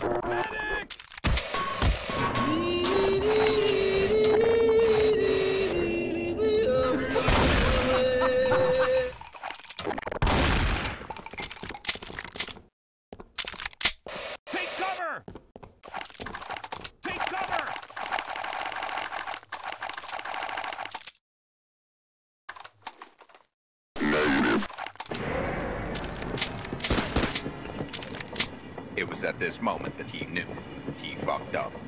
Take fucked up.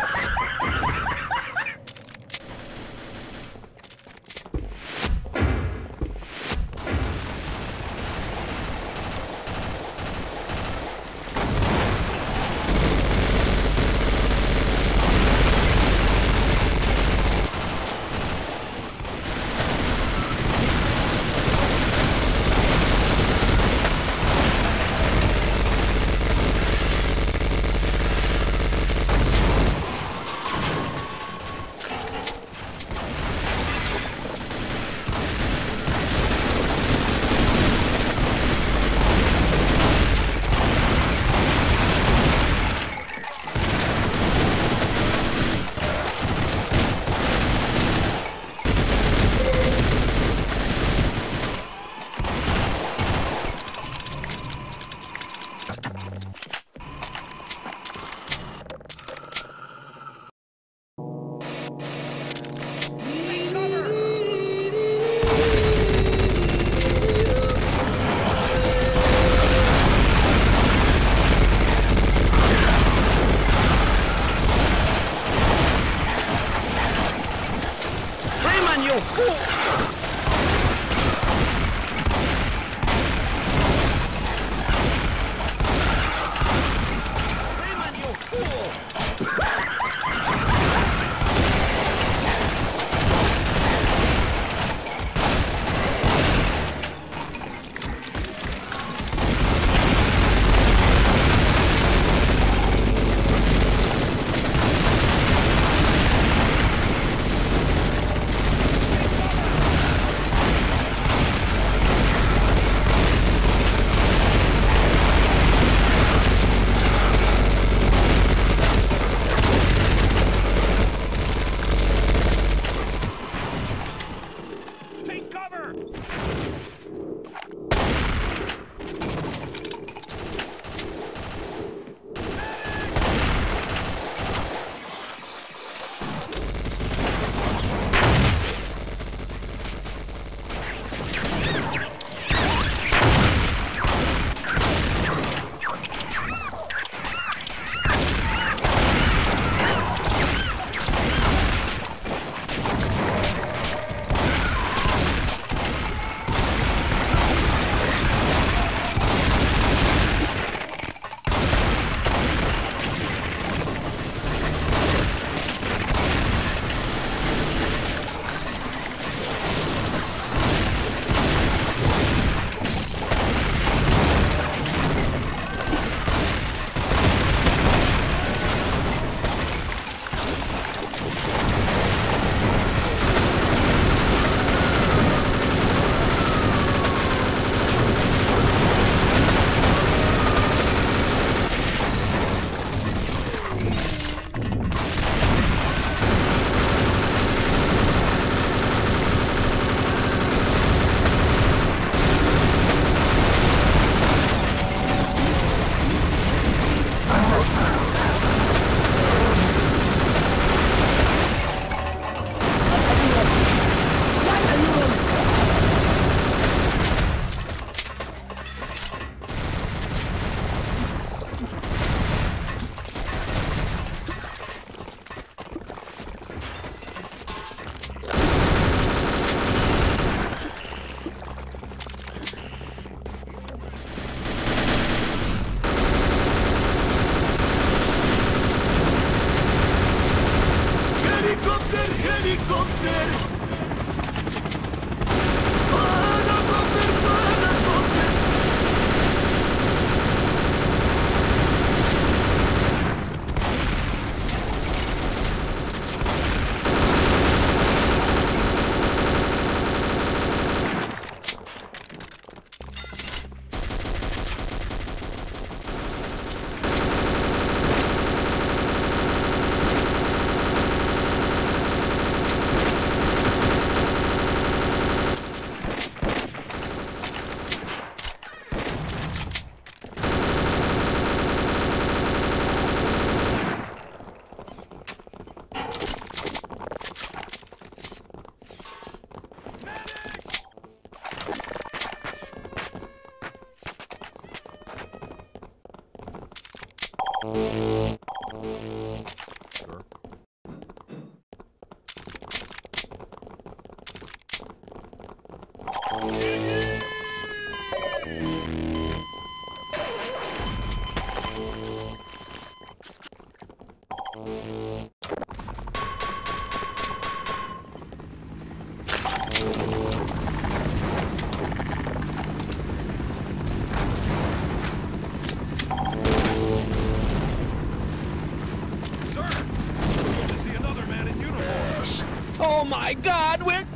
my God, we're...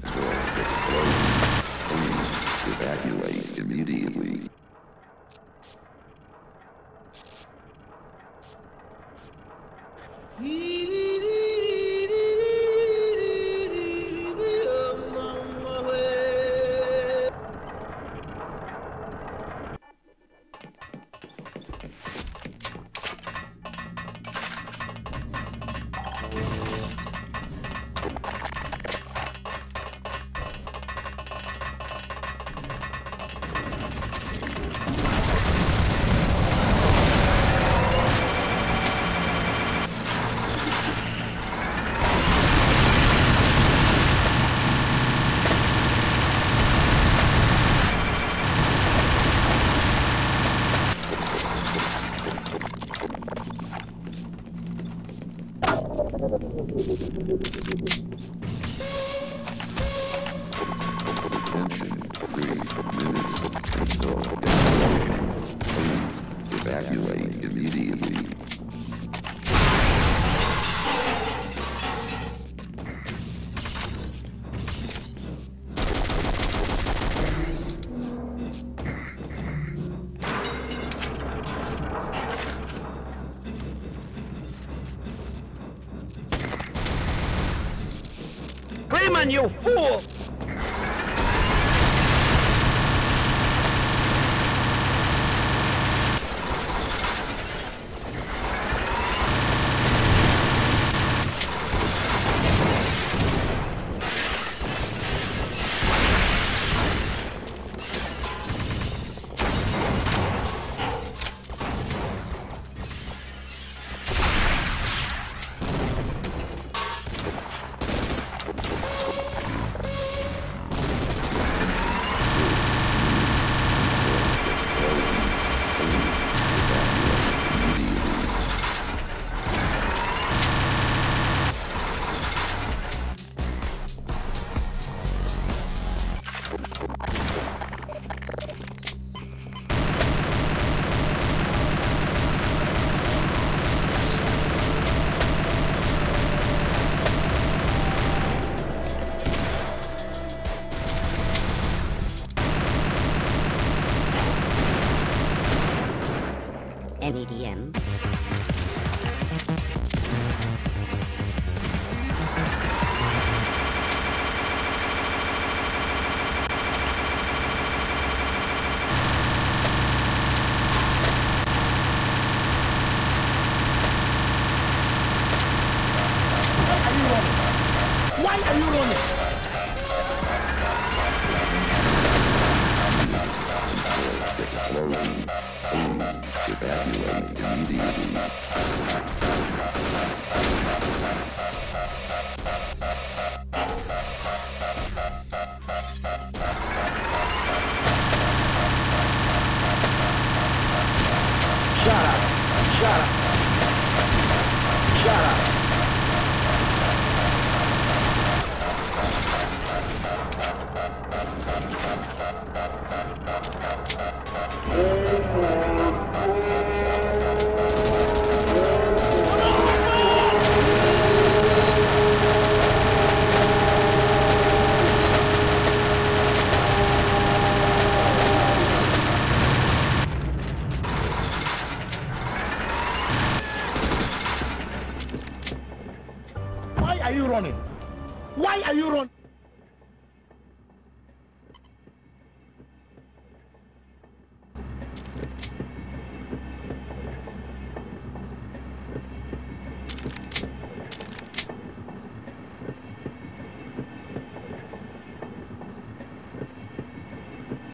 Door closed. Please evacuate immediately. Evacuate immediately. Clayman, you fool!